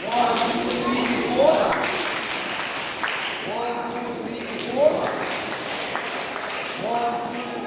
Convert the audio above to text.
Bora, two, three, four. One, two,